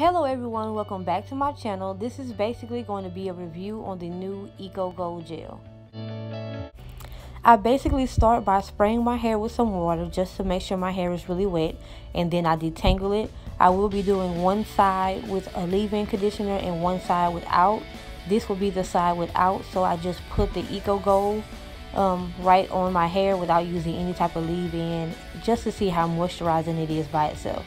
Hello everyone, welcome back to my channel. This is basically going to be a review on the new Eco Gold Gel. I basically start by spraying my hair with some water just to make sure my hair is really wet and then I detangle it. I will be doing one side with a leave-in conditioner and one side without. This will be the side without so I just put the Eco Gold um, right on my hair without using any type of leave-in just to see how moisturizing it is by itself.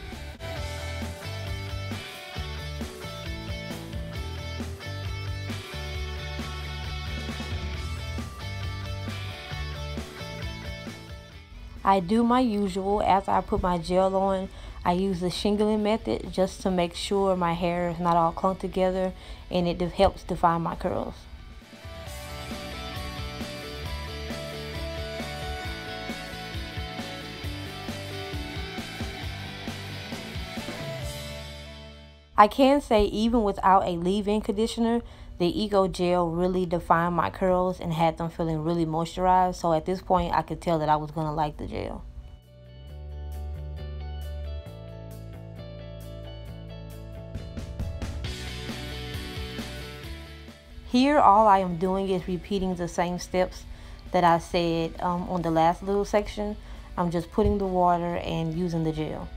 I do my usual after I put my gel on. I use the shingling method just to make sure my hair is not all clumped together and it helps define my curls. I can say even without a leave-in conditioner, the Eco Gel really defined my curls and had them feeling really moisturized. So at this point, I could tell that I was going to like the gel. Here, all I am doing is repeating the same steps that I said um, on the last little section. I'm just putting the water and using the gel.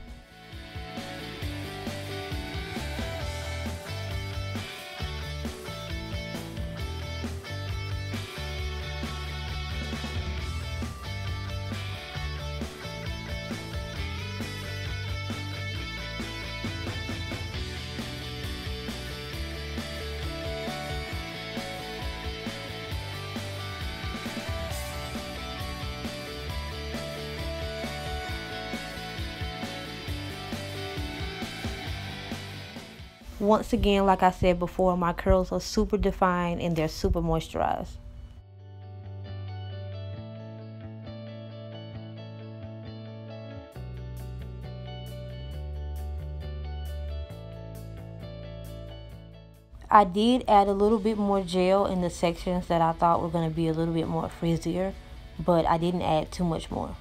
Once again, like I said before, my curls are super defined and they're super moisturized. I did add a little bit more gel in the sections that I thought were going to be a little bit more frizzier, but I didn't add too much more.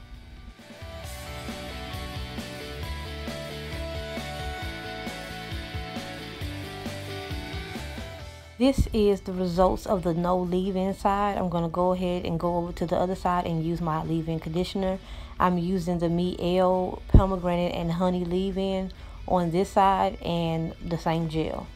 This is the results of the no leave-in side. I'm going to go ahead and go over to the other side and use my leave-in conditioner. I'm using the Mielle pomegranate and honey leave-in on this side and the same gel.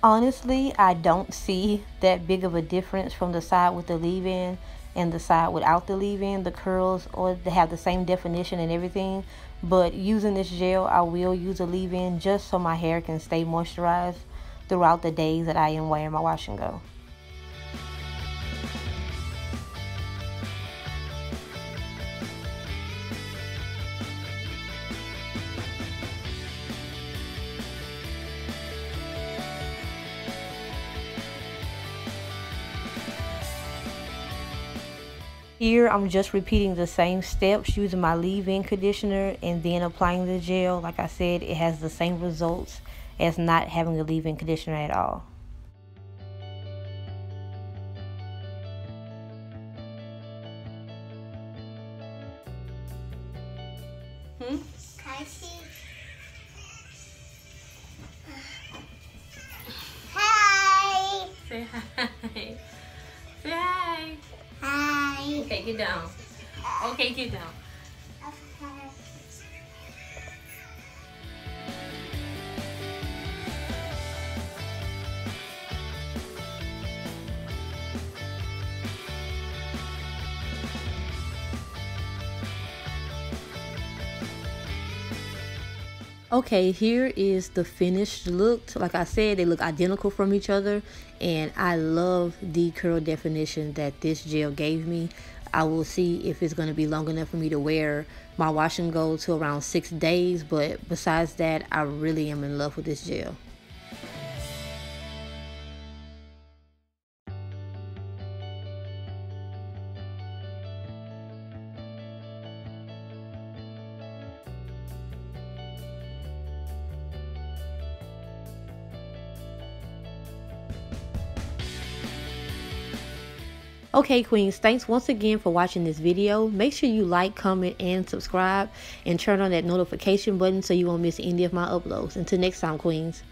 Honestly, I don't see that big of a difference from the side with the leave-in and the side without the leave-in. The curls or they have the same definition and everything. But using this gel, I will use a leave-in just so my hair can stay moisturized throughout the days that I am wearing my wash and go. Here, I'm just repeating the same steps using my leave-in conditioner and then applying the gel. Like I said, it has the same results as not having a leave-in conditioner at all. Down. Okay, get down. Okay, here is the finished look. Like I said, they look identical from each other. And I love the curl definition that this gel gave me. I will see if it's going to be long enough for me to wear. My wash and go to around six days, but besides that, I really am in love with this gel. Okay, Queens, thanks once again for watching this video. Make sure you like, comment, and subscribe, and turn on that notification button so you won't miss any of my uploads. Until next time, Queens.